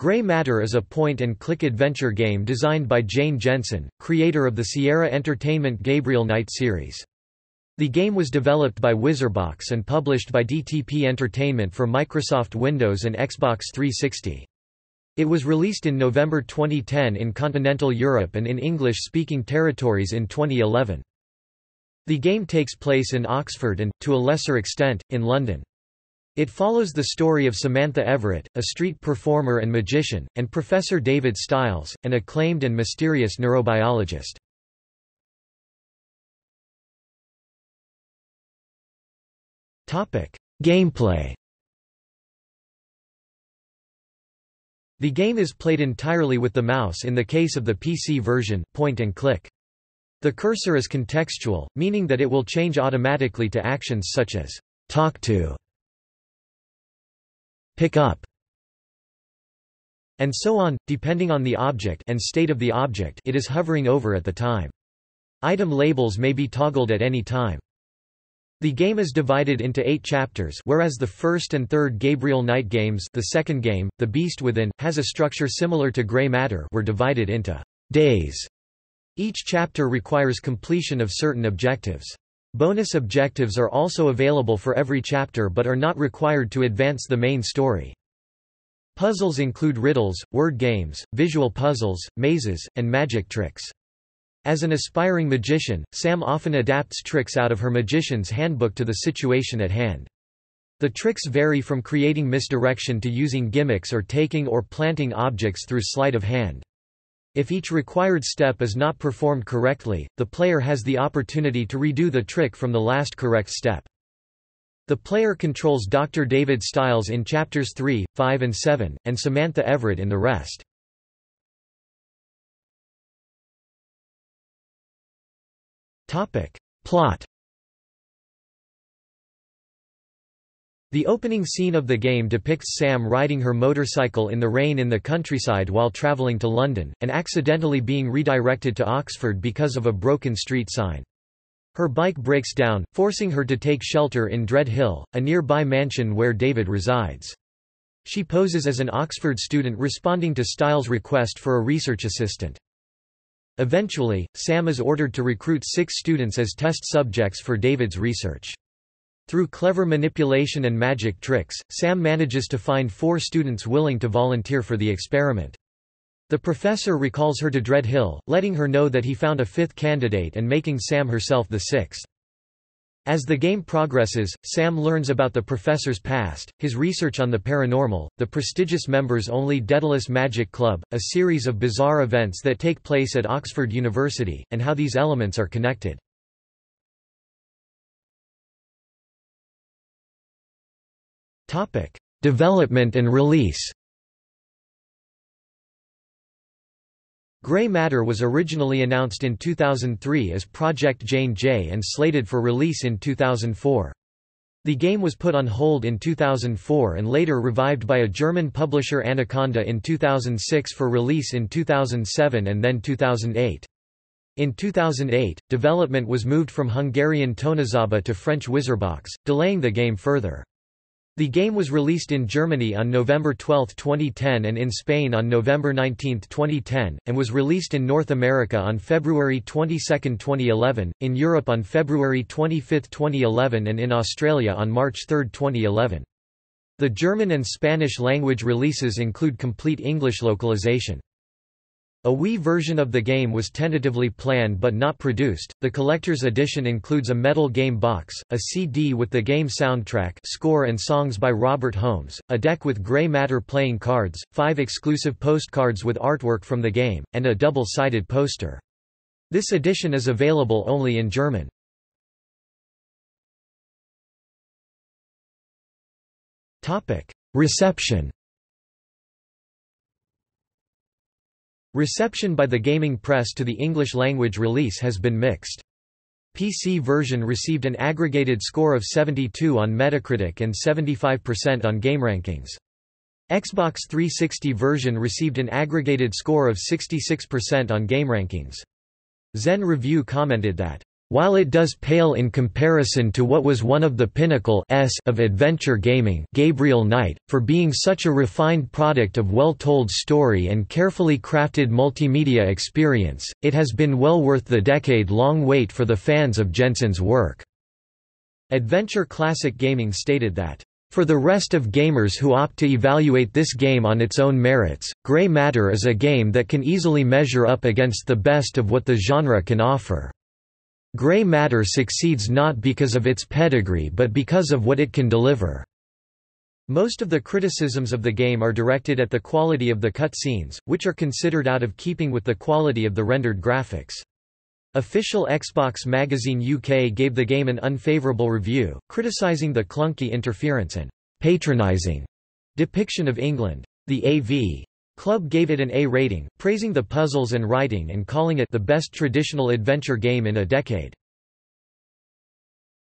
Gray Matter is a point-and-click adventure game designed by Jane Jensen, creator of the Sierra Entertainment Gabriel Knight series. The game was developed by Wizarbox and published by DTP Entertainment for Microsoft Windows and Xbox 360. It was released in November 2010 in continental Europe and in English-speaking territories in 2011. The game takes place in Oxford and, to a lesser extent, in London. It follows the story of Samantha Everett, a street performer and magician, and Professor David Stiles, an acclaimed and mysterious neurobiologist. Gameplay The game is played entirely with the mouse in the case of the PC version, point and click. The cursor is contextual, meaning that it will change automatically to actions such as talk to pick up, and so on, depending on the object and state of the object it is hovering over at the time. Item labels may be toggled at any time. The game is divided into eight chapters whereas the first and third Gabriel Knight games the second game, The Beast Within, has a structure similar to Gray Matter were divided into days. Each chapter requires completion of certain objectives. Bonus objectives are also available for every chapter but are not required to advance the main story. Puzzles include riddles, word games, visual puzzles, mazes, and magic tricks. As an aspiring magician, Sam often adapts tricks out of her magician's handbook to the situation at hand. The tricks vary from creating misdirection to using gimmicks or taking or planting objects through sleight of hand. If each required step is not performed correctly, the player has the opportunity to redo the trick from the last correct step. The player controls Dr. David Stiles in chapters 3, 5 and 7, and Samantha Everett in the rest. Plot The opening scene of the game depicts Sam riding her motorcycle in the rain in the countryside while travelling to London, and accidentally being redirected to Oxford because of a broken street sign. Her bike breaks down, forcing her to take shelter in Dread Hill, a nearby mansion where David resides. She poses as an Oxford student responding to Stiles' request for a research assistant. Eventually, Sam is ordered to recruit six students as test subjects for David's research. Through clever manipulation and magic tricks, Sam manages to find four students willing to volunteer for the experiment. The professor recalls her to Dread Hill, letting her know that he found a fifth candidate and making Sam herself the sixth. As the game progresses, Sam learns about the professor's past, his research on the paranormal, the prestigious members-only Daedalus Magic Club, a series of bizarre events that take place at Oxford University, and how these elements are connected. Topic: Development and release. Gray Matter was originally announced in 2003 as Project Jane J and slated for release in 2004. The game was put on hold in 2004 and later revived by a German publisher Anaconda in 2006 for release in 2007 and then 2008. In 2008, development was moved from Hungarian Tonuzaba to French Wizarbox, delaying the game further. The game was released in Germany on November 12, 2010 and in Spain on November 19, 2010, and was released in North America on February 22, 2011, in Europe on February 25, 2011 and in Australia on March 3, 2011. The German and Spanish language releases include complete English localization. A Wii version of the game was tentatively planned but not produced. The collector's edition includes a metal game box, a CD with the game soundtrack, score and songs by Robert Holmes, a deck with Gray Matter playing cards, five exclusive postcards with artwork from the game, and a double-sided poster. This edition is available only in German. Topic: Reception Reception by the gaming press to the English-language release has been mixed. PC version received an aggregated score of 72 on Metacritic and 75% on GameRankings. Xbox 360 version received an aggregated score of 66% on GameRankings. Zen Review commented that, While it does pale in comparison to what was one of the pinnacle s of adventure gaming Gabriel Knight, for being such a refined product of well-told story and carefully crafted multimedia experience, it has been well worth the decade-long wait for the fans of Jensen's work." Adventure Classic Gaming stated that, "...for the rest of gamers who opt to evaluate this game on its own merits, Gray Matter is a game that can easily measure up against the best of what the genre can offer." Gray matter succeeds not because of its pedigree but because of what it can deliver. Most of the criticisms of the game are directed at the quality of the cutscenes, which are considered out of keeping with the quality of the rendered graphics. Official Xbox Magazine UK gave the game an unfavourable review, criticising the clunky interference and patronising depiction of England. The AV Club gave it an A rating, praising the puzzles and writing and calling it the best traditional adventure game in a decade.